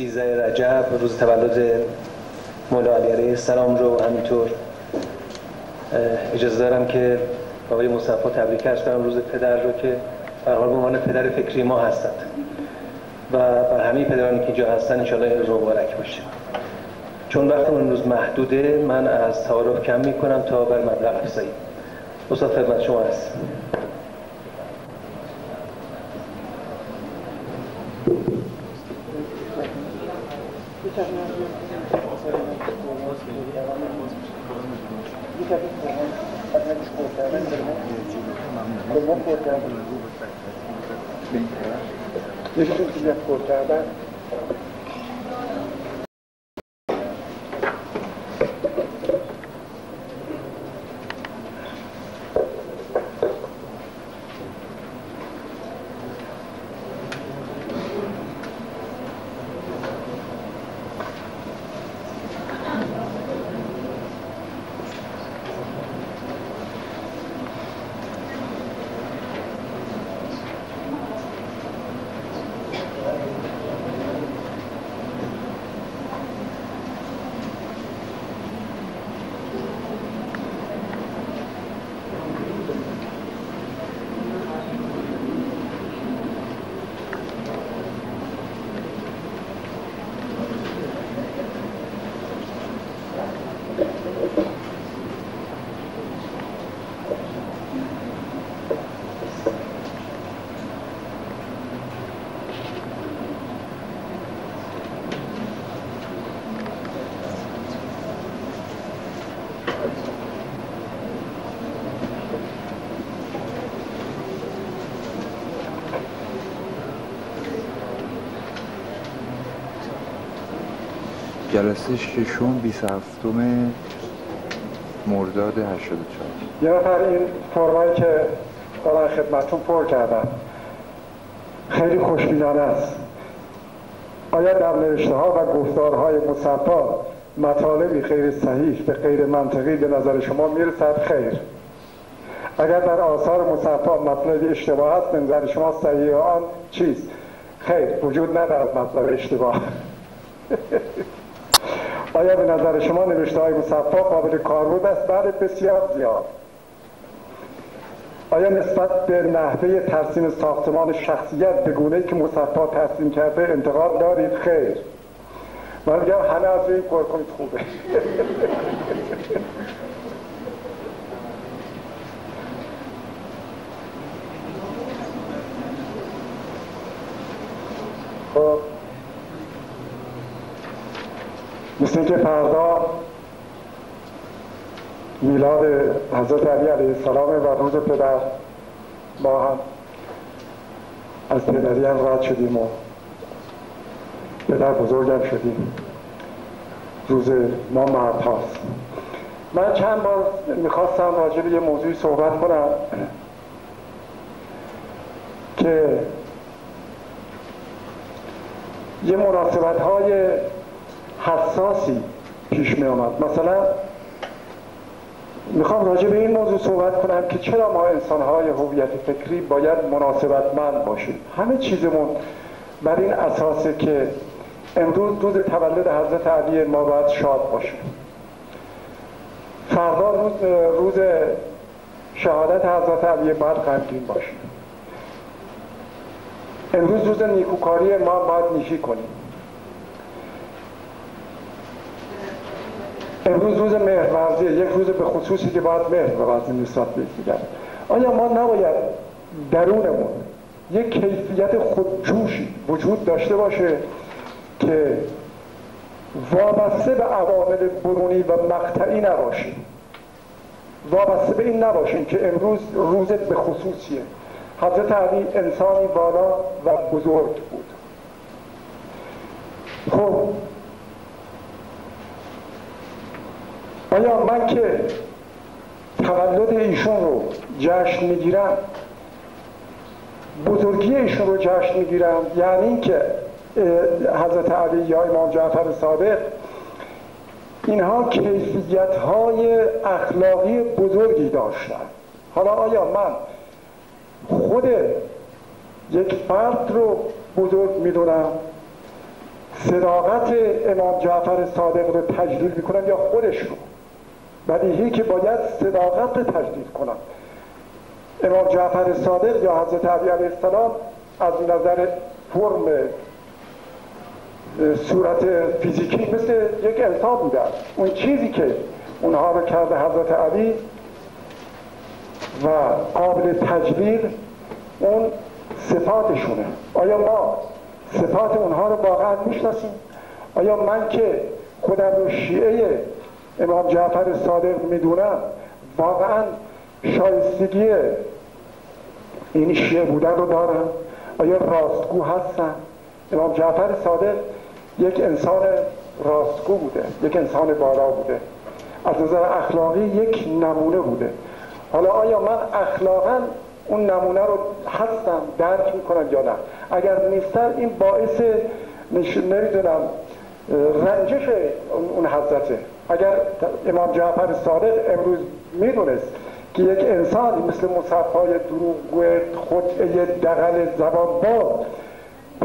سیزه رجب روز تولد مولا علی علیه السلام رو همینطور اجازه دارم که آقای مصطفی تبریک ارز کنم روز پدر رو که به عنوان پدر فکری ما هستند. و بر همه پدرانی که اینجا هستن انشاءالله این رو مبارک باشه. چون وقت روز محدوده من از تعارف کم می‌کنم تا بر مبلغ افزایی استاد خدمت شما هست یکیشون کردن جلسه ششم 27 مرداد 84 یه نفر این فرمایی که دارن خدمتون پر کردن. خیلی خوشبینانه است. آیا در نوشته ها و گفتارهای مصفا مطالبی خیر صحیح به غیر منطقی به نظر شما می‌رسد؟ خیر. اگر در آثار مصفا مطلب اشتباه است به نظر شما صحیح آن چیست؟ خیر وجود ندارد مطلب اشتباه. آیا به نظر شما نوشته های مصفا قابل کاربرد است؟ بعد بسیار زیاد. آیا نسبت به نحوه ترسیم ساختمان شخصیت به گونه که مصفا ترسیم کرده انتقاد دارید؟ خیر. من میگم همه از این کار کنید خوبه. خب. که فردا میلاد حضرت علی علیه السلام و روز پدر ما هم از پدری هم رد شدیم و پدر بزرگم شدیم. روز ما مرد هاست من چند بار می‌خواستم راجع به یه موضوعی صحبت کنم که یه مناسبت های حساسی پیش می آمد. مثلا می‌خوام راجع به این موضوع صحبت کنم که چرا ما انسان های هویت فکری باید مناسبتمند باشیم. همه چیزمون بر این اساسه که امروز روز تولد حضرت علی ما باید شاد باشیم فردا روز, روز شهادت حضرت علی باید غمگین باشیم امروز روز نیکوکاری ما باید نیکی کنیم. امروز روز مهرورزی یک روز به خصوصی که باید مهر بورزیم نسبت به آیا ما نباید درونمون یک کیفیت خودجوشی وجود داشته باشه که وابسته به عوامل برونی و مقطعی نباشیم؟ وابسته به این نباشیم که امروز روزت به خصوصیه. حضرت علی انسانی بالا و بزرگ بود. خب آیا من که تولد ایشون رو جشن می‌گیرم؟ بزرگی ایشون رو جشن می‌گیرم؟ یعنی که حضرت علی یا امام جعفر صادق اینها کیفیت های اخلاقی بزرگی داشتن. حالا آیا من خود یک فرد رو بزرگ می‌دونم؟ صداقت امام جعفر صادق رو تجلیل می‌کنن یا خودش رو؟ بدیهی که باید صداقت رو تجلیل کنن. امام جعفر صادق یا حضرت علی علیه السلام از نظر فرم صورت فیزیکی مثل یک انسان بودن. اون چیزی که اونها رو کرده حضرت علی و قابل تجلیل اون صفاتشونه. آیا ما صفات اونها رو واقعا می‌شناسیم. آیا من که خودم رو شیعه امام جعفر صادق می‌دونم واقعا شایستگی این شیعه بودن رو دارم؟ آیا راستگو هستم؟ امام جعفر صادق یک انسان راستگو بوده یک انسان بالا بوده. از نظر اخلاقی یک نمونه بوده. حالا آیا من اخلاقا اون نمونه رو هستم درک می‌کنم یا نه. اگر نیستم این باعث نمی‌دونم رنجش اون حضرته. اگر امام جعفر صادق امروز می‌دونست که یک انسان مثل مصفای دروغگو خطعه دقل زبان با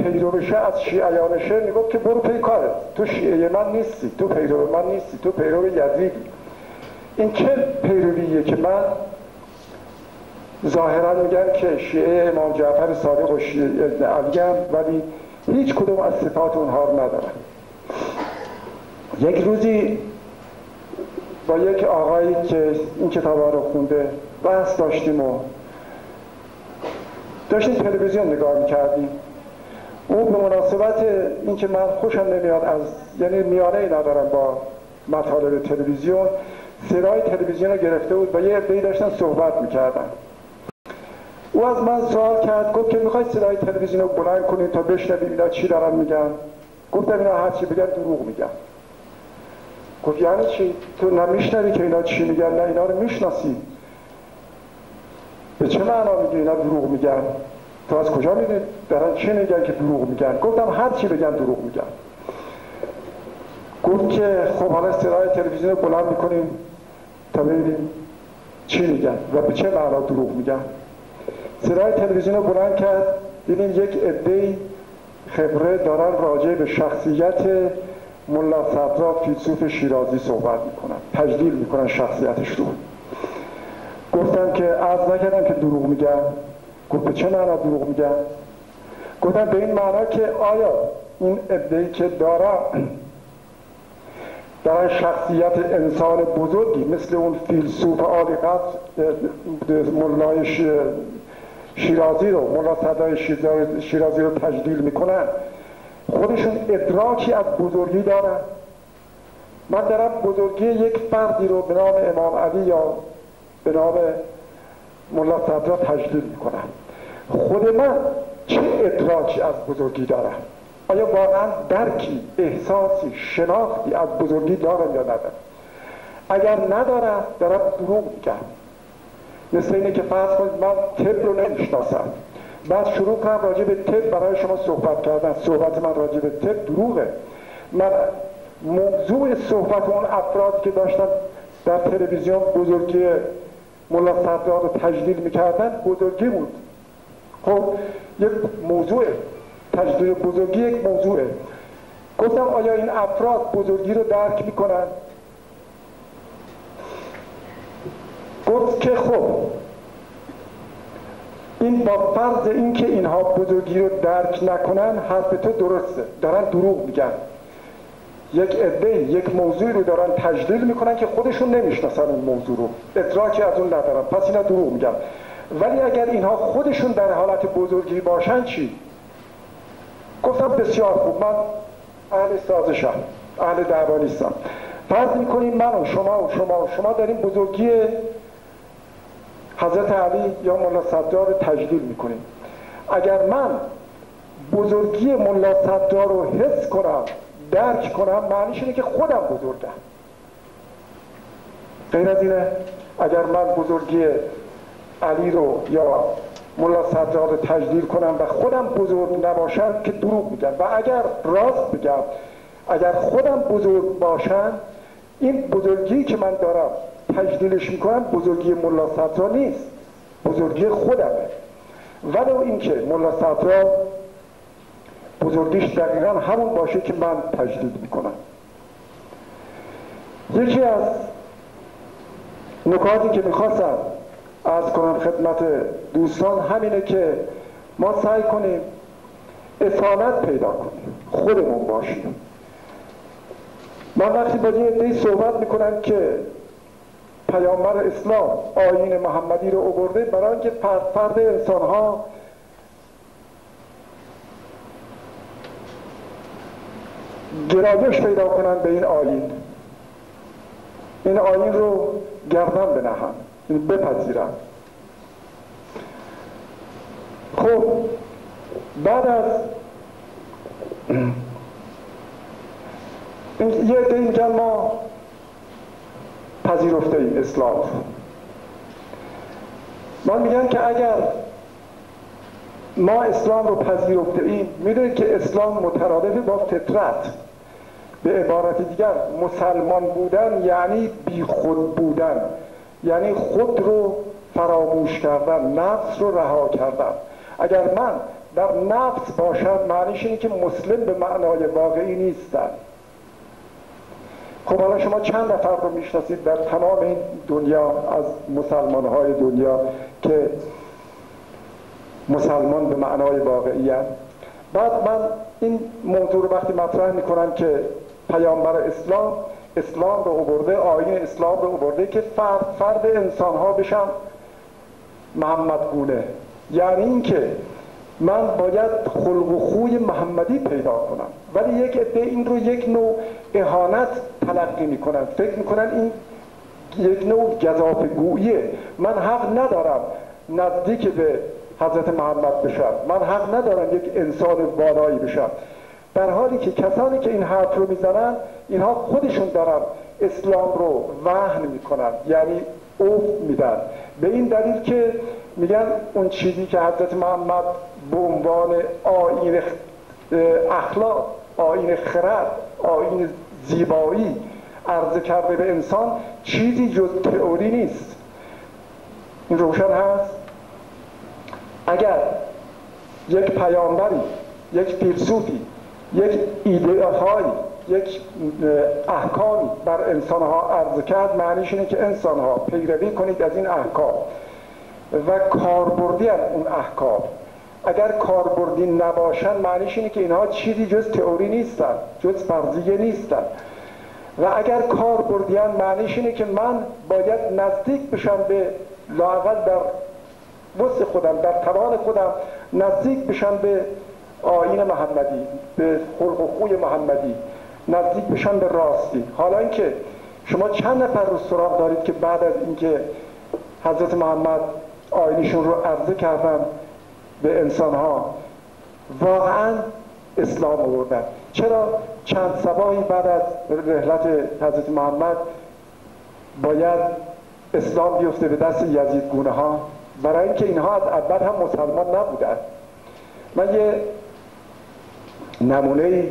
پیروشه از شیعیانشه می‌گفت که برو پی کارت. تو شیعه من نیستی تو پیرو من نیستی تو پیرو یزیدی. این چه پیرویه که من ظاهرا میگن که شیعه امام جعفر صادق و شیعه ابن ولی هیچ کدوم از صفات اونها رو ندارن. یک روزی با یک آقایی که این کتاب رو خونده بحث داشتیم و داشتیم تلویزیون نگاه می‌کردیم. او به مناسبت اینکه من خوشم نمیاد از یعنی میانه ای ندارم با مطالب تلویزیون صدای تلویزیون رو گرفته بود. و یه عده‌ای داشتن صحبت می‌کردن. او از من سوال کرد گفت که می‌خوای صدای تلویزیون رو بلند کنید تا بشنویم اینا چی دارن میگن؟ گفتم اینا هر چی بگن دروغ میگن. گفت یعنی چی؟ تو نمیشنوی که اینا چی میگن نه اینا رو می‌شناسی. به چه معنا میگی اینا دروغ میگن؟ تو از کجا می‌دونی؟ دارن چی میگن که دروغ میگن؟ گفتم هر چی بگن دروغ میگن. گفت که خب حالا صدای تلویزیون رو بلند می‌کنیم تا ببینیم چی میگن و به چه معنا دروغ میگن. صدای تلویزیون رو بلند کرد. دیدیم یک عده خبره دارن راجع به شخصیت ملا صدرا فیلسوف شیرازی صحبت می‌کنن. تجلیل می‌کنن شخصیتش رو. گفتم که از نکردم که دروغ میگن. گفت به چه معنا دروغ میگن؟ گفتم به این معنا که آیا این ادهی که دارن دارن شخصیت انسان بزرگی مثل اون فیلسوف عالی قدر ملای شیرازی رو ملا شیرازی رو تجلیل می‌کنن. خودشون ادراکی از بزرگی دارن. من دارم بزرگی یک فردی رو به نام امام علی یا به نام ملا صدرا تجلیل می‌کنم. خود من چه ادراکی از بزرگی دارم؟ آیا واقعا درکی احساسی شناختی از بزرگی دارم یا ندارم؟ اگر ندارم دارم دروغ میگم. مثل اینه که فرض کنید من طب رو نمی‌شناسم. بعد شروع کنم راجع به طب برای شما صحبت کردن. صحبت من راجع به طب دروغه. من موضوع صحبت اون افرادی که داشتن در تلویزیون بزرگی ملا صدرا رو تجلیل می‌کردن بزرگی بود. خب یک موضوع تجلیل بزرگی یک موضوعه. گفتم آیا این افراد بزرگی رو درک می‌کنن؟ گفت که خب این با فرض اینکه اینها بزرگی رو درک نکنن حرف تو درسته. دارن دروغ میگن. یک عده یک موضوعی رو دارن تجلیل می‌کنن که خودشون نمی‌شناسن اون موضوع رو. ادراکی از اون ندارن. پس اینا دروغ میگن. ولی اگر اینها خودشون در حالت بزرگی باشن چی؟ گفتم بسیار خوب. من اهل سازشم اهل دعوا نیستم. فرض می‌کنیم من و شما و شما و شما داریم بزرگی حضرت علی یا ملا صدار رو تجلیل می‌کنیم. اگر من بزرگی ملا صدار رو حس کنم درک کنم معنیش اینه که خودم بزرگم. غیر از اینه اگر من بزرگی علی رو یا ملا صدار رو تجلیل کنم و خودم بزرگ نباشم که دروغ میگم. و اگر راست بگم اگر خودم بزرگ باشم این بزرگی که من دارم تجلیلش می‌کنم بزرگی ملا صدرا نیست. بزرگی خودمه. ولو اینکه ملا صدرا بزرگیش دقیقا همون باشه که من تجدید می‌کنم. یکی از نکاتی که می‌خواستم از کنم خدمت دوستان همینه که ما سعی کنیم اصالت پیدا کنیم خودمون باشیم. من وقتی با یه صحبت می‌کنم که پیامبر اسلام آیین محمدی رو اوورده برای اینکه فرد فرد انسان ها گرایش پیدا کنن به این آیین. این آیین رو گردن بنهم این بپذیرم خب بعد از یه عده ما پذیرفته اسلام من میگن که اگر ما اسلام رو پذیرفته ایم می‌دونید که اسلام مترادف با فطرت. به عبارت دیگر مسلمان بودن یعنی بی خود بودن. یعنی خود رو فراموش کردن نفس رو رها کردن. اگر من در نفس باشم معنیش اینه که مسلم به معنای واقعی نیستم. خب حالا شما چند نفر رو می‌شناسید در تمام این دنیا از مسلمان های دنیا که مسلمان به معنای واقعی هست. بعد من این موضوع رو وقتی مطرح می‌کنم که پیامبر اسلام اسلام رو عبرده آیین اسلام رو عبرده که فرد فرد انسان ها بشن محمد گونه یعنی اینکه من باید خلق و خوی محمدی پیدا کنم. ولی یک عده این رو یک نوع اهانت تلقی می‌کنن. فکر می‌کنن این یک نوع گذافگوییه. من حق ندارم نزدیک به حضرت محمد بشم. من حق ندارم یک انسان بالایی بشم. در حالی که کسانی که این حرف رو می‌زنن اینها خودشون دارن اسلام رو وهن می‌کنن. یعنی اوف میدن. به این دلیل که میگن اون چیزی که حضرت محمد به عنوان آین اخلاق آین خرد آین زیبایی عرضه کرده به انسان چیزی جز تئوری نیست. این روشن هست؟ اگر یک پیامبری یک فیلسوفی یک ایده یک احکامی بر انسان ها عرضه کرد معنیش اینه که انسان ها پیروی کنید از این احکام. و کاربردی از اون احکام. اگر کاربردی نباشن معنیش اینه که اینها چیزی جز تئوری نیستن جز فرضیه نیستن. و اگر کاربردیان معنیش اینه که من باید نزدیک بشم به لاقل در وسط خودم در توان خودم نزدیک بشم به آین محمدی به خلق و خوی محمدی نزدیک بشن به راستی. حالا اینکه شما چند نفر رو سراغ دارید که بعد از اینکه حضرت محمد آینشون رو عرضه کردن به انسان ها واقعا اسلام آوردن. چرا؟ چند سباهی بعد از رحلت حضرت محمد باید اسلام بیفته به دست یزید گونه ها برای اینکه اینها از اول هم مسلمان نبودن. من یه نمونه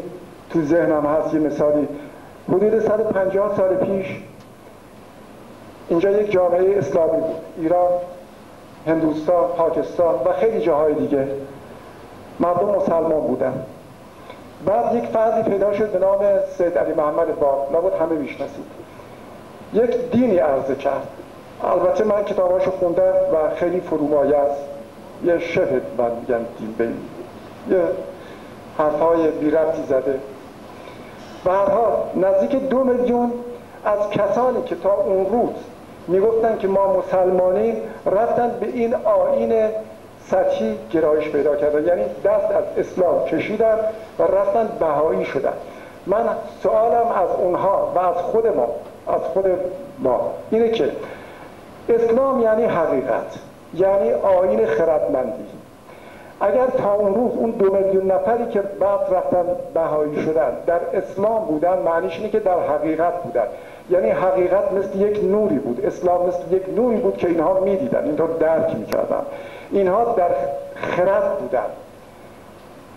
تو ذهنم هست یه مثالی. حدود 150 سال پیش اینجا یک جامعه اسلامی بود. ایران هندوستان پاکستان و خیلی جاهای دیگه. مردم مسلمان بودن. بعد یک فردی پیدا شد به نام سید علی محمد باب نبود همه می‌شناسید. یک دینی عرضه کرد. البته من کتاباشو خوندم و خیلی فرومایه است. یه شهد من میگم دین بین یه حرفهای بیربطی زده. به نزدیک دو میلیون از کسانی که تا اون روز می‌گفتن که ما مسلمانی رفتن به این آین سطحی گرایش پیدا کردن. یعنی دست از اسلام کشیدن و رفتن بهایی شدن. من سوالم از اونها و از خود ما از خود ما اینه که اسلام یعنی حقیقت یعنی آین خردمندی. اگر تا اون روز اون دو میلیون نفری که بعد رفتن بهایی شدن در اسلام بودن معنیش اینه که در حقیقت بودن. یعنی حقیقت مثل یک نوری بود. اسلام مثل یک نوری بود که اینها می‌دیدن اینطور درک می‌کردن. اینها در خرد بودن.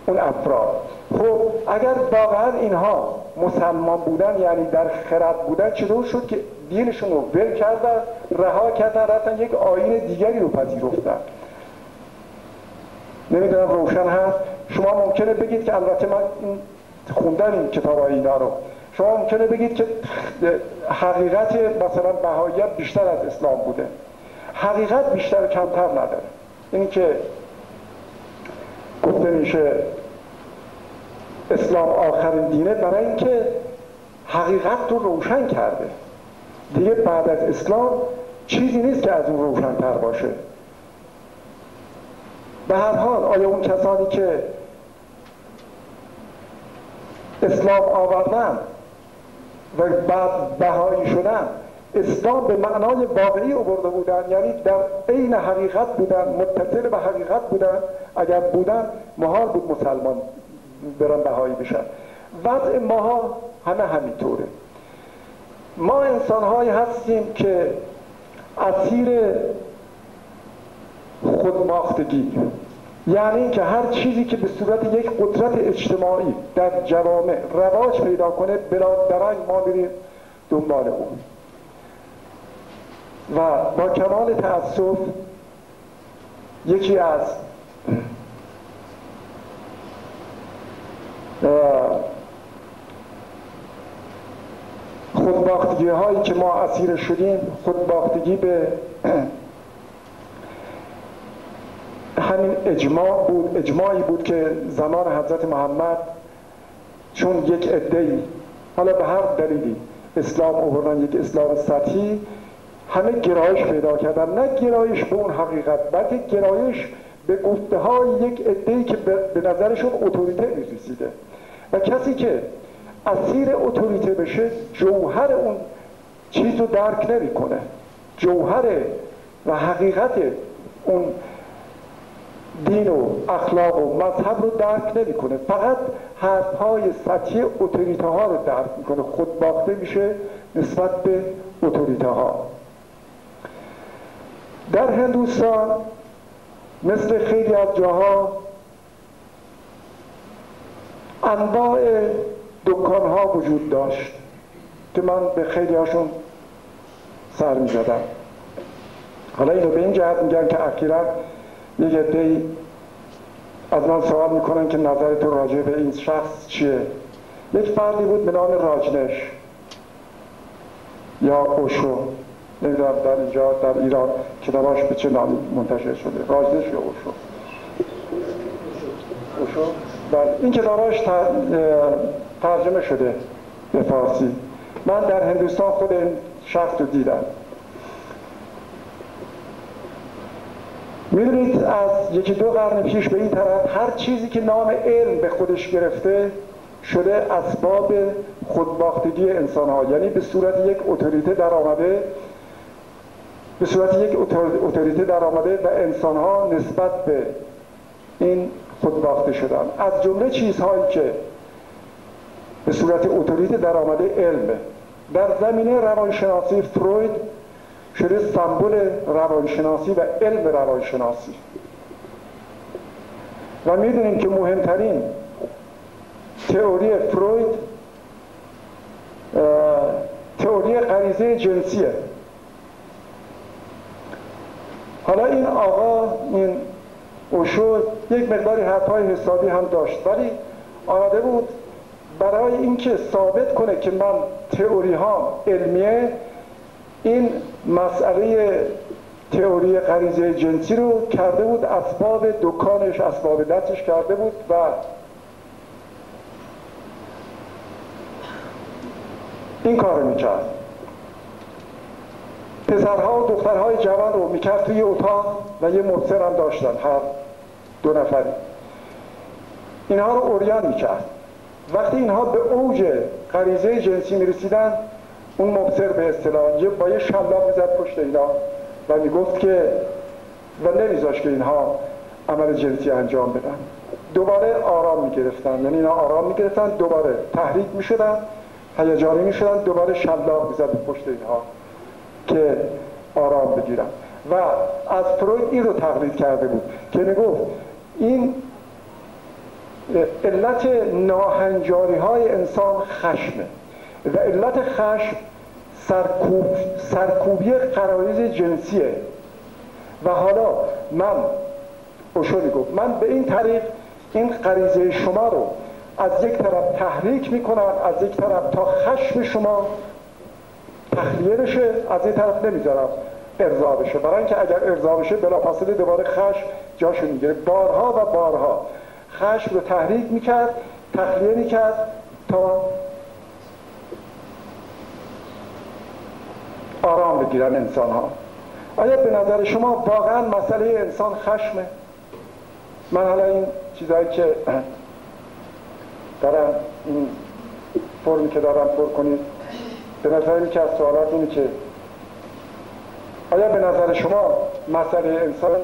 اون افراد. خب اگر واقعا اینها مسلمان بودن یعنی در خرد بودن چطور شد که دینشون رو ول کردن رها کردن رفتن یک آین دیگری رو پذیرفتن؟ نمی‌دونم روشن هست؟ شما ممکنه بگید که البته من خوندن این کتاب اینا رو شما ممکنه بگید که حقیقت مثلا بهاییت بیشتر از اسلام بوده. حقیقت بیشتر کمتر نداره. اینی که گفته میشه اسلام آخرین دینه برای اینکه حقیقت رو روشن کرده. دیگه بعد از اسلام چیزی نیست که از اون روشنتر باشه. به هر حال آیا اون کسانی که اسلام آوردن و بعد بهایی شدن. اسلام به معنای واقعی آورده بودن. یعنی در عین حقیقت بودن متصل به حقیقت بودن. اگر بودن محال بود مسلمان برن بهایی بشن. وضع ماها همه همینطوره. ما انسان هایی هستیم که اسیر خودماختگی یعنی اینکه هر چیزی که به صورت یک قدرت اجتماعی در جوامع رواج پیدا کنه بلا درنگ ما میریم دنبال اون. و با کمال تأسف یکی از خودباختگی هایی که ما اسیر شدیم خودباختگی به همین اجماع بود اجماعی بود که زمان حضرت محمد چون یک عده‌ای حالا به هر دلیلی اسلام آوردن یک اسلام سطحی همه گرایش پیدا کردن. نه گرایش به اون حقیقت بلکه گرایش به گفته های یک عده‌ای که به نظرشون اتوریته می‌رسیده. و کسی که اسیر اتوریته بشه جوهر اون چیز رو درک نمی‌کنه. جوهر و حقیقت اون دین و اخلاق و مذهب رو درک نمی‌کنه. فقط حرف های سطحی اتوریته ها رو درک می‌کنه. خود باخته میشه نسبت به اتوریته ها در هندوستان مثل خیلی از جاها انواع دکان ها وجود داشت که من به خیلی هاشون سر می زدم حالا اینو به این جهت میگن که اخیرا یک عده از من سوال می‌کنن که نظر تو راجع به این شخص چیه؟ یک فردی بود به نام راجنش. یا اوشو. نمی‌دونم در اینجا در ایران کتاباش به چه نامی منتشر شده. راجنش یا اوشو؟ اوشو. بله. این کتاباش ترجمه شده به فارسی. من در هندوستان خود این شخص رو دیدم. می‌دونید از یکی دو قرن پیش به این طرف هر چیزی که نام علم به خودش گرفته شده اسباب خودباختگی انسان ها یعنی به صورت یک اتوریته در آمده به صورت یک اتوریته در آمده و انسان ها نسبت به این خودباخته شدن. از جمله چیزهایی که به صورت اتوریته در آمده علمه در زمینه روانشناسی فروید شده سمبل روانشناسی و علم روانشناسی. و می‌دونیم که مهمترین تئوری فروید تئوری غریزه جنسیه. حالا این آقا این اوشو یک مقداری حرفهای حسابی هم داشت ولی آمده بود برای اینکه ثابت کنه که من تئوری ها علمیه این مسئله تئوری غریزه جنسی رو کرده بود اسباب دکانش اسباب دستش کرده بود و این کار می‌کرد. پسرها و دخترهای جوان رو می‌کرد توی اتاق و یه مبصر هم داشتن هر دو نفری. اینها رو اوریان می‌کرد. وقتی اینها به اوج غریزه جنسی می‌رسیدن اون مبصر به اصطلاح یه با یه شلاق می‌زد پشت اینا و می‌گفت که و نمیذاش که اینها عمل جنسی انجام بدن. دوباره آرام می‌گرفتن. یعنی اینا آرام می‌گرفتن دوباره تحریک می‌شدن هیجانی می‌شدن دوباره شلاق می‌زد پشت اینها که آرام بگیرن. و از فروید این رو تقلید کرده بود که می‌گفت این علت ناهنجاری های انسان خشمه. و علت خشم سرکوب سرکوبی قرایز جنسیه. و حالا من اوشونی گفت من به این طریق این غریزه شما رو از یک طرف تحریک می‌کنن از یک طرف تا خشم شما تخلیه بشه از این طرف نمی‌ذارم ارضا بشه. برای اینکه اگر ارضا بشه بلافاصله دوباره خشم جاشو می‌گیره. بارها و بارها خشم رو تحریک می‌کرد تخلیه می‌کرد تا آرام بگیرن انسان ها آیا به نظر شما واقعا مسئله انسان خشمه؟ من حالا این چیزهایی که دارم این فرمی که دارم پر کنید به نظر که از سوالات اینه که آیا به نظر شما مسئله انسان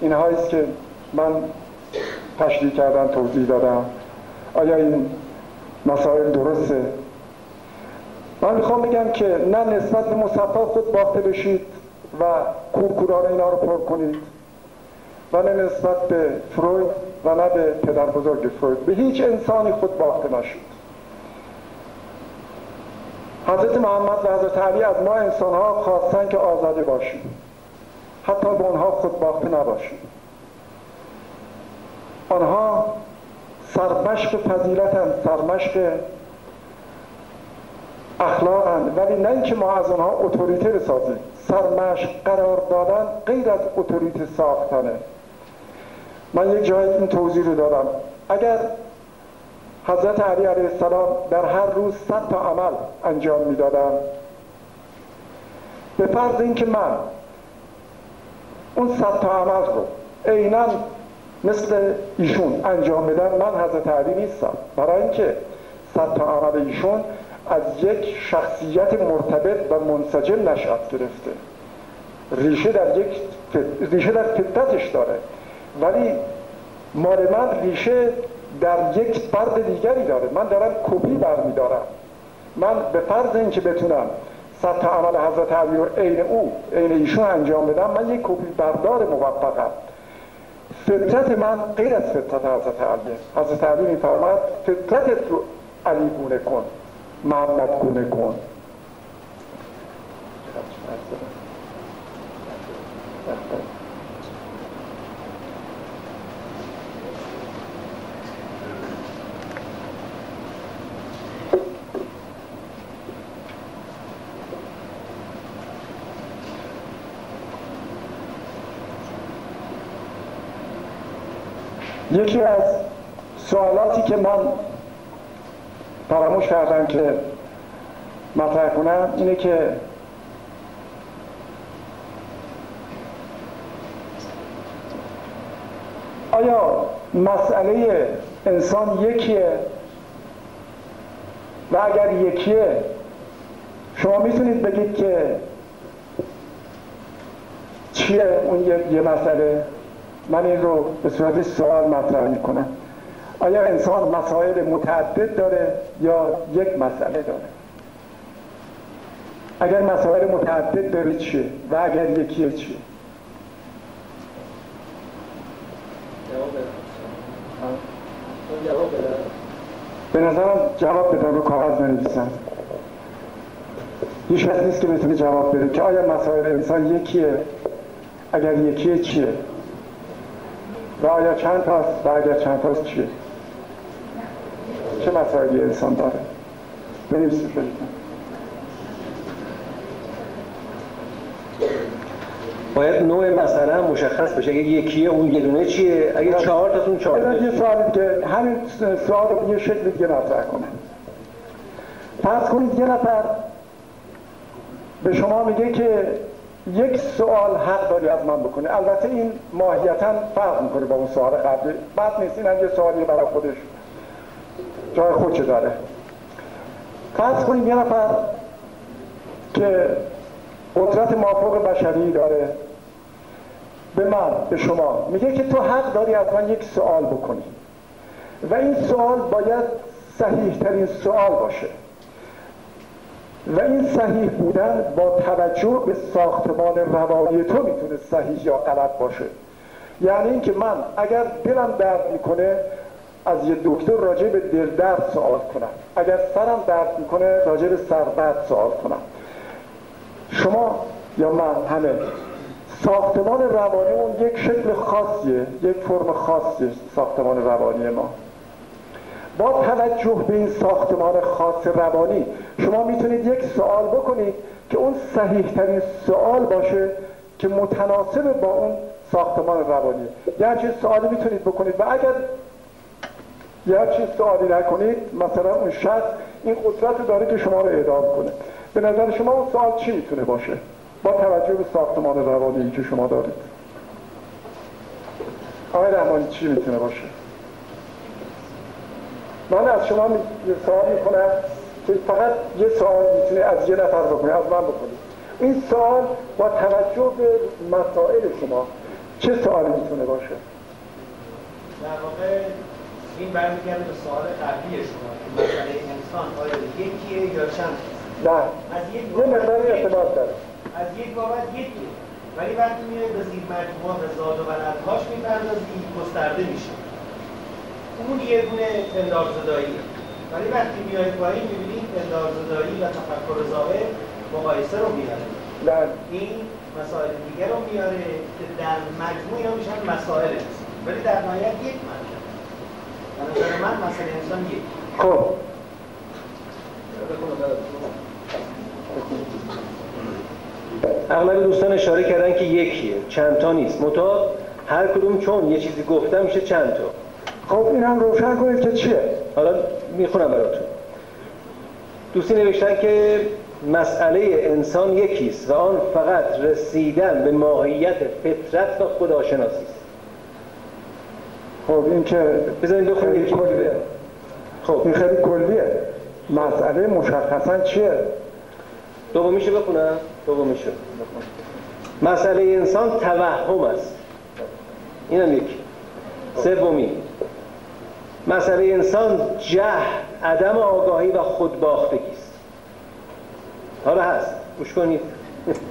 اینهایی است که من تشریح کردم توضیح دادم؟ آیا این مسائل درسته؟ من می‌خوام بگم که نه نسبت به مصفا خود باخته بشید و کورکوران اینا رو پر کنید و نه نسبت به فروید و نه به پدر بزرگ فروید. به هیچ انسانی خود باخته نشید. حضرت محمد و حضرت علی از ما انسان ها خواستن که آزاده باشیم. حتی به اونها خود باخته نباشیم. آنها سرمشق فضیلتن سرمشق اخلاقن ولی نه اینکه ما از آنها اتوریته بسازیم سرمشق قرار دادن غیر از اتوریته ساختنه. من یک جایی این توضیح رو دادم. اگر حضرت علی علیه السلام در هر روز صد تا عمل انجام می‌دادن به فرض اینکه من اون صد تا عمل رو عینا مثل ایشون انجام بدن من حضرت علی نیستم. برای اینکه صد تا عمل ایشون از یک شخصیت مرتبط و منسجم نشأت گرفته. ریشه در یک ریشه در فطرتش داره. ولی مال من ریشه در یک فرد دیگری داره. من دارم کپی برمیدارم. من به فرض اینکه بتونم تا عمل حضرت علی رو عین او عین ایشون انجام بدم من یک کپی بردار موفقم. فطرت من غیر از فطرت حضرت علی حضرت علی فطرتت رو علی گونه کن. محمد گونه کن. یکی از سوالاتی که من فراموش کردم که مطرح کنم اینه که آیا مسئله انسان یکیه و اگر یکیه شما می‌تونید بگید که چیه اون یه مسئله؟ من این رو به صورت سوال مطرح می‌کنم. آیا انسان مسائل متعدد داره یا یک مسئله داره؟ اگر مسائل متعدد داره چیه و اگر یکیه چیه؟ به نظرم جواب بدن رو کاغذ بنویسن هیچ کس نیست که بتونه جواب بده که آیا مسائل انسان یکیه؟ اگر یکیه چیه؟ و آیا چند تاست؟ و اگر چند تاست چیه؟ چه مسائلی انسان داره؟ بنویسید باید نوع مسئله هم مشخص بشه. اگه یکیه اون یه دونه چیه؟ اگه چهار تاتون چهار تا یه سوال که همین سوال رو یه شکل دیگه مطرح کنم فرض کنید یه نفر به شما میگه که یک سوال حق داری از من بکنه البته این ماهیتا فرق می‌کنه با اون سوال قبلی. بعد نیست این یه سوالی برای خودش. جای خودش داره. فرض کنیم یه نفر که قدرت مافوق بشری داره. به من به شما. میگه که تو حق داری از من یک سوال بکنی. و این سوال باید صحیح ترین سوال باشه. و این صحیح بودن با توجه به ساختمان روانی تو می‌تونه صحیح یا غلط باشه. یعنی اینکه من اگر دلم درد می‌کنه از یه دکتر راجع به دل درد سوال کنم. اگر سرم درد می‌کنه راجع به سر درد سوال کنم. شما یا من همه ساختمان روانی اون یک شکل خاصیه یک فرم خاصیه ساختمان روانی ما. با توجه به این ساختمان خاص روانی شما می‌تونید یک سوال بکنید که اون صحیح ترین سوال باشه که متناسب با اون ساختمان روانی. یه چیز سوالی می‌تونید بکنید و اگر یه چیز سوالی نکنید مثلا اون شخص این قدرت رو داره که شما رو اعدام کنه. به نظر شما اون سوال چی می‌تونه باشه؟ با توجه به ساختمان روانی که شما دارید. آقای رحمانی چی می‌تونه باشه؟ من از شما یه سوال می‌کنم که فقط یه سوال می‌تونه از یه نفر بکنه از من بکنید این سوال با توجه به مسائل شما چه سوالی می‌تونه باشه؟ در واقع این برمیگرده به سوال قبلی شما. مسئله انسان آیا یکیه یا چند؟ نه. از یک یه مقداری ارتباط داره. از یک بابت یکیه. ولی وقتی میای به زیر مجموعه به زاد و بلدهاش می‌پردازی گسترده میشه اون یه گونه پندار زداییه ولی وقتی میای پایین می‌بینی پندار زدایی و تفکر ظاهر مقایسه رو میاره نه. این مسائل دیگر رو میاره که در مجموع اینا میشن مسائل ولی در نهایت یک نظر من مسئله انسان یک خب. اغلب دوستان اشاره کردن که یکیه چند تا نیست. متا هر کدوم چون یه چیزی گفتم میشه چند تا خب این هم روشن کنید که چیه؟ حالا می‌خونم براتون. دوستی نوشتن که مسئله انسان یکیست و آن فقط رسیدن به ماهیت فطرت و خداشناسی است خب این که خیلی یکی کلیه خب. این خیلی کلیه. مسئله مشخصا چیه؟ دومیشو بخونم؟ دومیشو مسئله انسان توهم است. اینم یکی. سومی. مسئله انسان جهل عدم آگاهی و خودباختگی است. حالا هست. گوش کنید.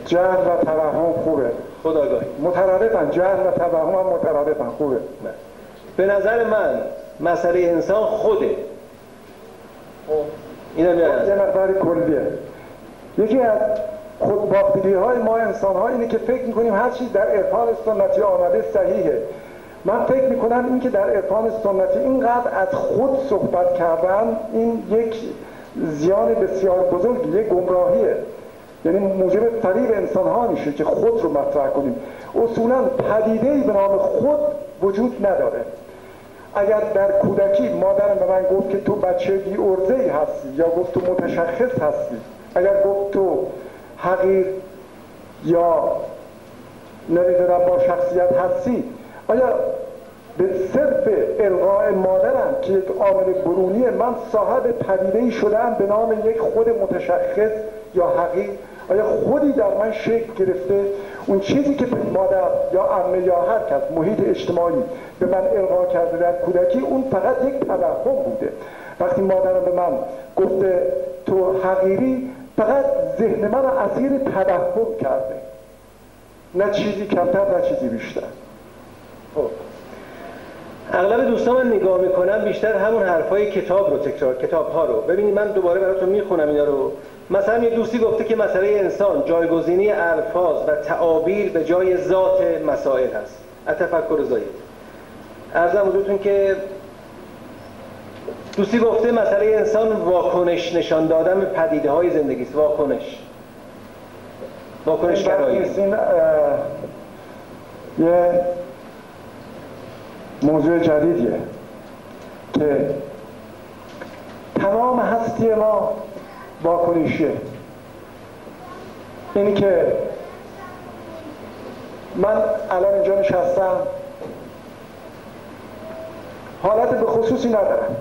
جهل و توهم خوبه. خودآگاهی. مترادفن جهل و توهم هم مترادفن خوبه. نه. به نظر من مسئله انسان خوده. اینم یه یه مقداری کلیه یکی از خودباختگی های ما انسان ها اینه که فکر می‌کنیم هر چیز در عرفان سنتی آمده صحیحه. من فکر می‌کنم این که در عرفان سنتی اینقدر از خود صحبت کردن این یک زیان بسیار بزرگ یک گمراهیه. یعنی موجب فریب انسان ها میشه که خود رو مطرح کنیم. اصولا پدیده به نام خود وجود نداره. اگر در کودکی مادرم به من گفت که تو بچه بی ارزه ای هستی یا گفت تو متشخص هستی اگر گفت تو حقیر یا نمی‌دونم با شخصیت هستی آیا به صرف القاء مادرم که یک عامل برونی من صاحب پدیده ای شدم به نام یک خود متشخص یا حقیر آیا خودی در من شکل گرفته؟ اون چیزی که مادر یا عمه یا هر کس محیط اجتماعی به من القا کرده در کودکی اون فقط یک توهم بوده. وقتی مادرم به من گفته تو حقیری فقط ذهن من رو اسیر توهم کرده. نه چیزی کمتر نه چیزی بیشتر. خب. اغلب دوستان من نگاه می‌کنم بیشتر همون حرفای کتاب رو تکرار کتاب ها رو. ببینید من دوباره براتون می‌خونم اینا رو. مثلا یه دوستی گفته که مسئله انسان جایگزینی الفاظ و تعابیر به جای ذات مسائل هست. از تفکر زاید. ارزم حضورتون که دوستی گفته مسئله انسان واکنش نشان دادن به پدیده های زندگی است. واکنش. واکنش گرایی یه موضوع جدیدیه که تمام هستی ما واکنشیه این که من الان اینجا نشستم. حالت به خصوصی ندارم.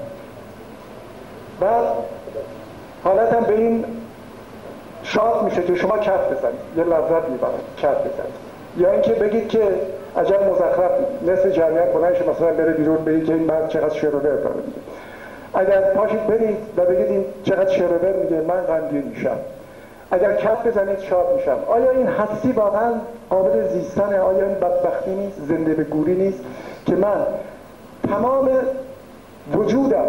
بعد حالتم به این شاد میشه که شما کف بزنید. یه لذت می‌برد کف بزنید. یا اینکه بگید که عجب مزخرف مثل جمعیت بلند مثلا بره بیرون بگید که این مرد چقدر شعر و داره میگه اگر پاشید برید و بگید این چقدر شعر و میگه من غمگین میشم. اگر کف بزنید شاد میشم. آیا این هستی واقعا قابل زیستنه؟ آیا این بدبختی نیست؟ زنده به گوری نیست؟ که من تمام وجودم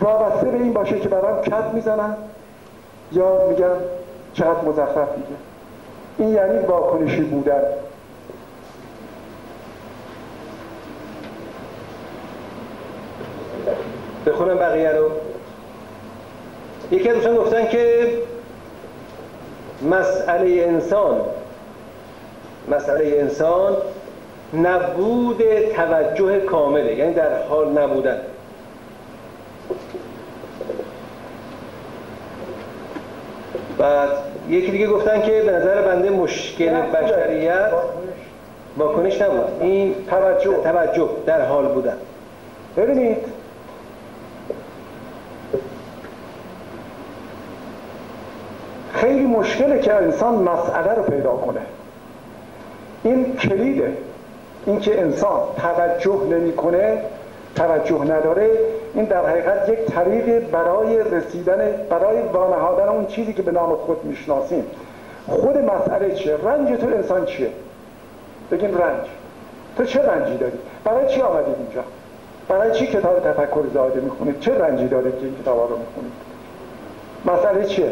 وابسته به این باشه که برام کف می‌زنم یا میگم چقدر مزخرف میگه. این یعنی واکنشی بودن. بخونم بقیه رو. یکی از دوستان گفتن که مسئله انسان مسئله انسان نبود توجه کامله یعنی در حال نبودن. بعد یکی دیگه گفتن که به نظر بنده مشکل بشریت واکنش نبود. این توجه. توجه در حال بودن. ببینید خیلی مشکله که انسان مسئله رو پیدا کنه. این کلیده. اینکه انسان توجه نمی‌کنه توجه نداره این در حقیقت یک طریق برای رسیدن برای وانهادن اون چیزی که به نام خود می‌شناسیم. خود مسئله چیه؟ رنج تو انسان چیه؟ بگیم رنج. تو چه رنجی داری؟ برای چی آمدید اینجا؟ برای چی کتاب تفکر زاده می‌خونید چه رنجی دارید که این کتاب رو می‌خونید؟ مسئله چیه؟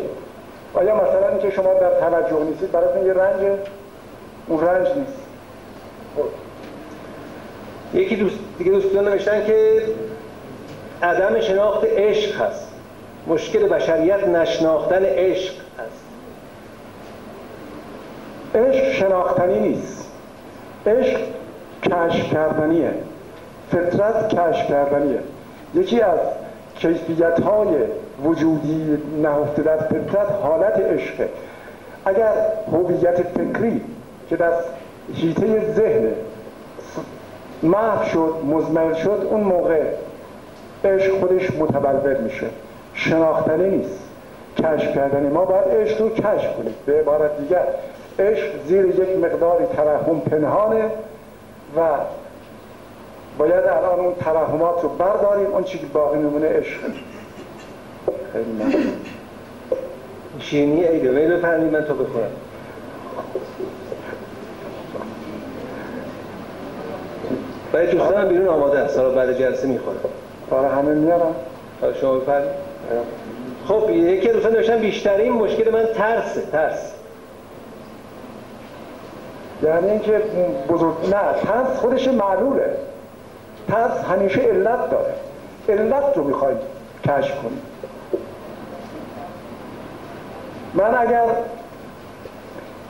آیا مثلا اینکه شما در توجه نیستید برای یه رنج اون رنج نیست؟ خب. یکی دوست دیگه دوستان نوشتن که عدم شناخت عشق هست. مشکل بشریت نشناختن عشق هست. عشق شناختنی نیست. عشق کشف کردنیه. فطرت کشف کردنیه. یکی از کیفیت های وجودی نهفته در فطرت حالت عشقه. اگر هویت فکری که در هیته ذهن محو شد مزمل شد اون موقع عشق خودش متبلور میشه. شناختنی نیست. کشف کردنی ما باید عشق رو کشف کنیم. به عبارت دیگر عشق زیر یک مقداری ترحم پنهانه و باید الان اون ترحمات رو برداریم اون چی که باقی میمونه عشق. خیلی ممنون. شیرینی ایده ویل بفرمایید من تو بخونم برای دوستان بیرون آماده است. حالا بعد جلسه می‌خورم. برای همه میارم حالا شما بفرمایید. خب یکی دوستان نوشتن بیشترین مشکل من ترسه. ترس. یعنی اینکه بزرگ نه ترس خودش معلوله. ترس همیشه علت داره. علت رو می‌خوایم کشف کنیم. من اگر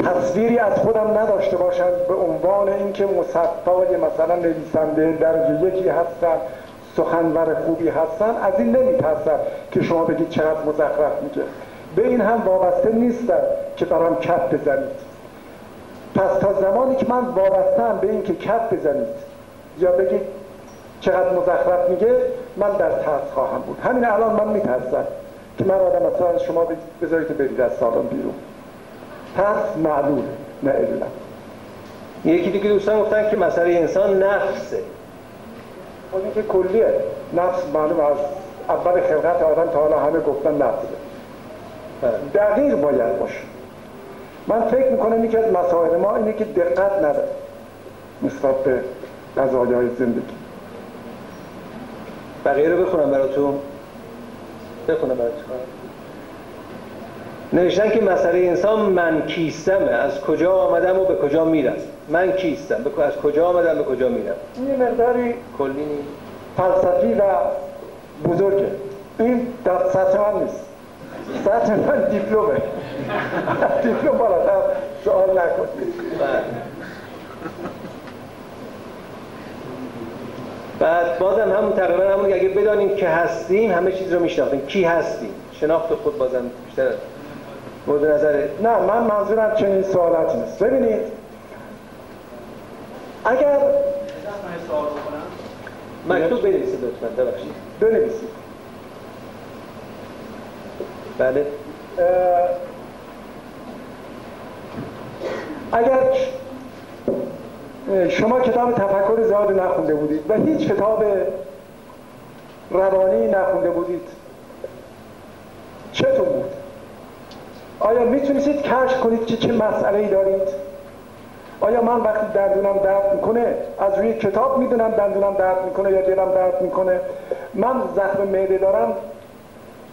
تصویری از خودم نداشته باشم به عنوان اینکه مصفای مثلا نویسنده درجه یکی هستم سخنور خوبی هستن از این نمیترسم که شما بگید چقدر مزخرف میگه. به این هم وابسته نیستم که برام کپ بزنید. پس تا زمانی که من وابستم به این که کپ بزنید یا بگید چقدر مزخرف میگه من در ترس خواهم بود. همین الان من میترسم که من آدم مثلا شما بذارید برید از سالن بیرون. ترس معلول نه علت. یکی دیگه دوستان گفتن که مسئله انسان نفسه. خود این که کلیه. نفس معلوم از اول خلقت آدم تا حالا همه گفتن نفسه بله. دقیق باید باشه. من فکر می‌کنم یکی از مسائل ما اینه که دقت نداره نسبت به قضایه های زندگی. بقیه رو بخونم براتون. بخونم براتون نوشتن که مسئله انسان من کیستمه از کجا آمدم و به کجا میرم؟ من کیستم؟ از کجا آمدم به کجا میرم؟ این مقداری کلی فلسفی و بزرگه. این در سطح من نیست. سطح من دیپلومه دیپلوم بالاتر سوال نکنید بله. بعد بازم همون تقریبا همون اگه بدانیم که هستیم همه چیز رو میشناختیم. کی هستیم؟ شناخت خود بازم بیشتر مورد نظر نه من منظورم چنین سوالاتی نیست. ببینید اگر مکتوب بنویسید لطفا ببخشید. بنویسید. بله. اگر شما کتاب تفکر زیاد نخونده بودید و هیچ کتاب روانی نخونده بودید چطور بود؟ آیا می‌تونید کشف کنید که چه مسئله ای دارید؟ آیا من وقتی دندونم درد می‌کنه از روی کتاب می‌دونم دندونم درد می‌کنه یا دلم درد می‌کنه من زخم معده دارم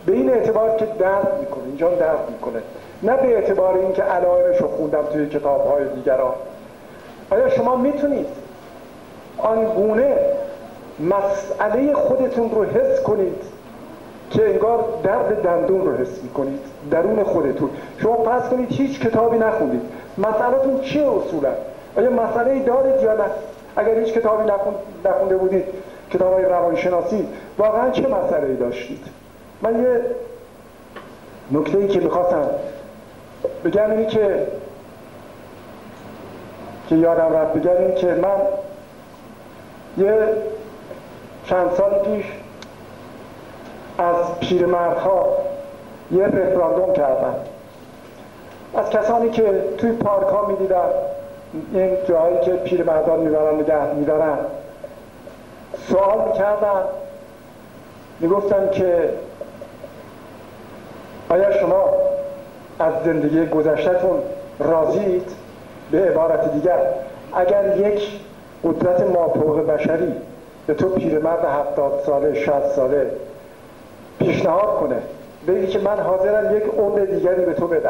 به این اعتبار که درد می‌کنه اینجا درد می‌کنه نه به اعتبار اینکه علائمش رو خوندم توی کتاب های دیگران آیا شما می‌تونید آنگونه مسئله خودتون رو حس کنید که انگار درد دندون رو حس می‌کنید درون خودتون؟ شما پس کنید هیچ کتابی نخوندید. مسئلهتون چیه اصولا؟ آیا مسئله دارید یا نه؟ اگر هیچ کتابی نخونده بودید کتاب های روانشناسی واقعا چه مسئله داشتید؟ من یه نکته ای که می‌خواستم بگم اینی که که یادم رفت بگم این که من یه چند سال پیش از پیرمردها یه رفراندوم کردم. از کسانی که توی پارک ها می‌دیدن این جایی که پیرمردان می‌برن نگه میدارن. سوال می‌کردن می‌گفتن که آیا شما از زندگی گذشتهتون راضیید به عبارت دیگر اگر یک قدرت ماپوق بشری به تو پیرمرد هفتاد ساله شد ساله پیشنهاد کنه بگی که من حاضرم یک عمر دیگری به تو بدم.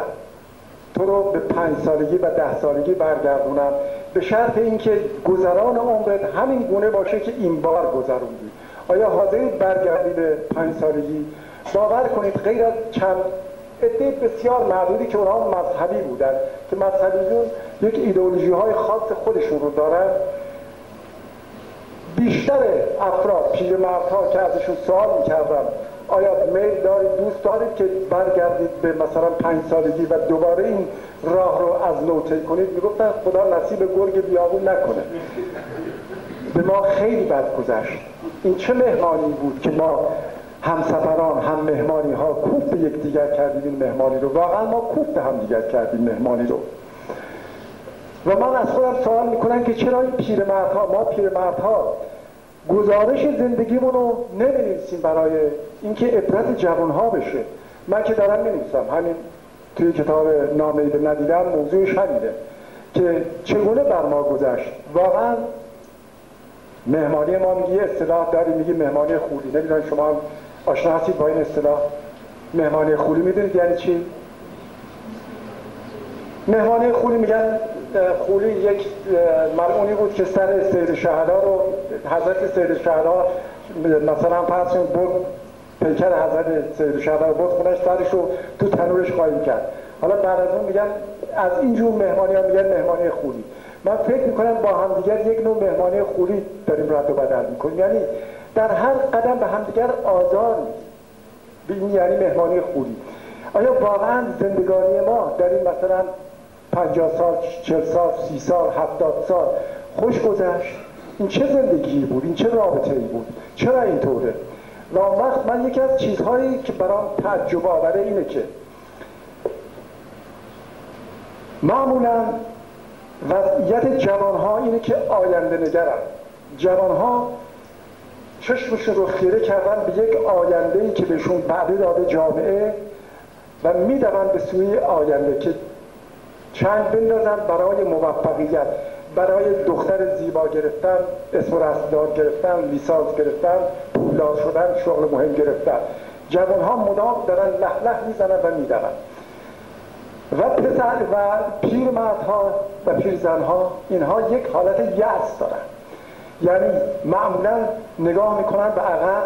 تو رو به پنج سالگی و ده سالگی برگردونم. به شرط اینکه گذران عمرت همین گونه باشه که این بار گذروندی. آیا حاضری برگردی به پنج سالگی؟ باور کنید غیر از چند عده بسیار معدودی که اونها مذهبی بودن. که مذهبیون یک ایدئولوژی های خاص خودشون رو دارن. بیشتر افراد پیرمردها که ازشون سوال می‌کردن آیا میل دارید دوست دارید که برگردید به مثلا پنج سالگی و دوباره این راه رو از نو کنید؟ می‌گفتن خدا نصیب گرگ بیابون نکنه. به ما خیلی بد گذشت. این چه مهمانی بود که ما همسفران هم مهمانی ها کوف به یکدیگر کردیم این مهمانی رو. واقعا ما کوف به هم دیگر کردیم مهمانی رو. و من از خودم سوال می‌کنم که چرا این پیرمردها ما پیرمردها گزارش زندگیمون رو نمی‌نویسیم برای اینکه عبرت جوانها بشه؟ من که دارم می‌نویسم. همین توی کتاب نامه به ندیدن موضوعش همینه که چگونه بر ما گذشت؟ واقعا مهمانی ما میگه اصطلاح داری میگه مهمانی خولی نمی‌دونم شما آشنا هستید با این اصطلاح مهمانی خولی می‌دونید یعنی چی؟ مهمانی خولی میگن خولی یک مرمونی بود که سر سید شهدا رو حضرت سید شهدا مثلا فرض بود پیکر حضرت سید شهدا رو بود خونش سرش رو تو تنورش قایم کرد. حالا بعد از اون میگن از اینجور مهمانی ها میگن مهمانی خولی من فکر می‌کنم با همدیگر یک نوع مهمانی خولی داریم رد و بدل می‌کنیم. یعنی در هر قدم به همدیگر آزار این یعنی مهمانی خولی آیا واقعا زندگانی ما در این مثلا 50 سال 40 سال 30 سال 70 سال خوش گذشت؟ این چه زندگی بود؟ این چه رابطه ای بود؟ چرا اینطوره؟ و وقت من یکی از چیزهایی که برام تعجب آوره اینه که معمولا وضعیت جوانها اینه که آینده نگرن. جوانها چشمشون رو خیره کردن به یک آینده ای که بهشون بعده داده جامعه و میدون به سوی آینده که چند بندازن برای موفقیت برای دختر زیبا گرفتن اسم و گرفتن لیسانس گرفتن پولدار شدن شغل مهم گرفتن. جوان ها مدام دارن لح لح می‌زنن و میدون و پسر و پیر ها و پیر ها اینها یک حالت یأس دارن. یعنی معمولا نگاه می‌کنن به عقب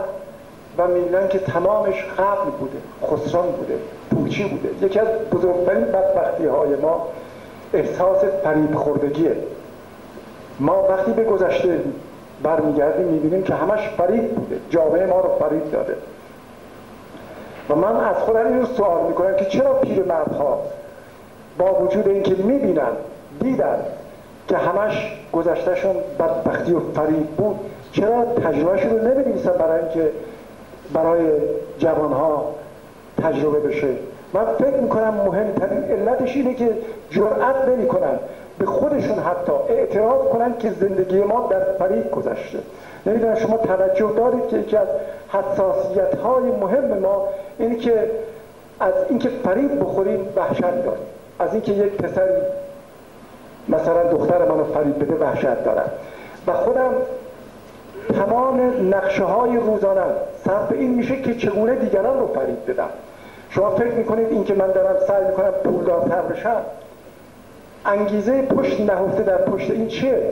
و می‌بینن که تمامش قبل بوده خسران بوده پوچی بوده. یکی از بزرگترین بدبختی های ما احساس فریب خوردگیه ما وقتی به گذشته برمیگردیم می‌بینیم که همش فریب بوده. جامعه ما رو فریب داده. و من از خودم این رو سوال می‌کنم که چرا پیرمردها با وجود اینکه می‌بینن دیدن که همش گذشتهشون بدبختی و فریب بود. چرا تجربهشون رو نمیدیسن برای اینکه برای جوانها تجربه بشه؟ من فکر می‌کنم مهمترین علتش اینه که جرأت نمی‌کنن به خودشون حتی اعتراف کنن که زندگی ما در فریب گذشته. نمی‌دونم شما توجه دارید که یکی از حساسیت های مهم ما اینه که از اینکه فریب بخوریم وحشت داریم از اینکه یک پسری مثلا دختر منو فریب بده وحشت دارم. و خودم تمام نقشه های روزانه صرف این میشه که چگونه دیگران رو فریب بدم. شما فکر می‌کنید اینکه من دارم سعی می‌کنم پولدارتر بشم؟ انگیزه پشت نهفته در پشت این چیه؟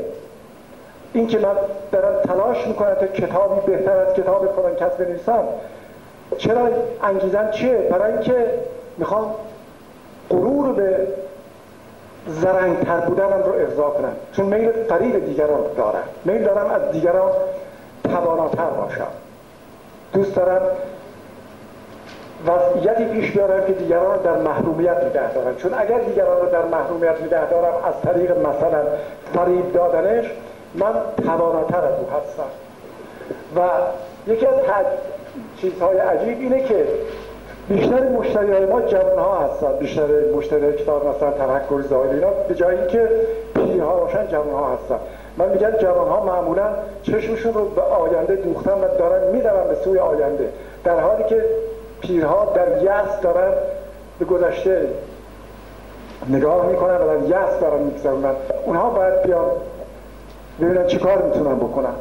این که من دارم تلاش می‌کنم تا کتابی بهتر از کتاب فلان کس بنویسم چرا انگیزم چیه؟ برای اینکه می‌خوام غرور به زرنگتر بودنم رو ارضا کنم. چون میل فریب دیگران دارم. میل دارم از دیگران تواناتر باشم. دوست دارم وضعیتی پیش بیارم که دیگران در محرومیت نگه دارم. چون اگر دیگران رو در محرومیت نگه دارم از طریق مثلا فریب دادنش من تواناتر از او هستم. و یکی از چیزهای عجیب اینه که بیشتر مشتری های ما جوان ها هستن بیشتر مشتری کتاب مثلا تفکر زاهد اینا به جایی که پیرها باشن جوان ها هستن. من میگم جوان ها معمولا چشمشون رو به آینده دوختن و دارن می‌دونن به سوی آینده. در حالی که پیرها در یأس دارن به گذشته نگاه می‌کنن و در یأس دارن میگذرونن. اونها باید بیان ببینن چیکار می‌تونن بکنن.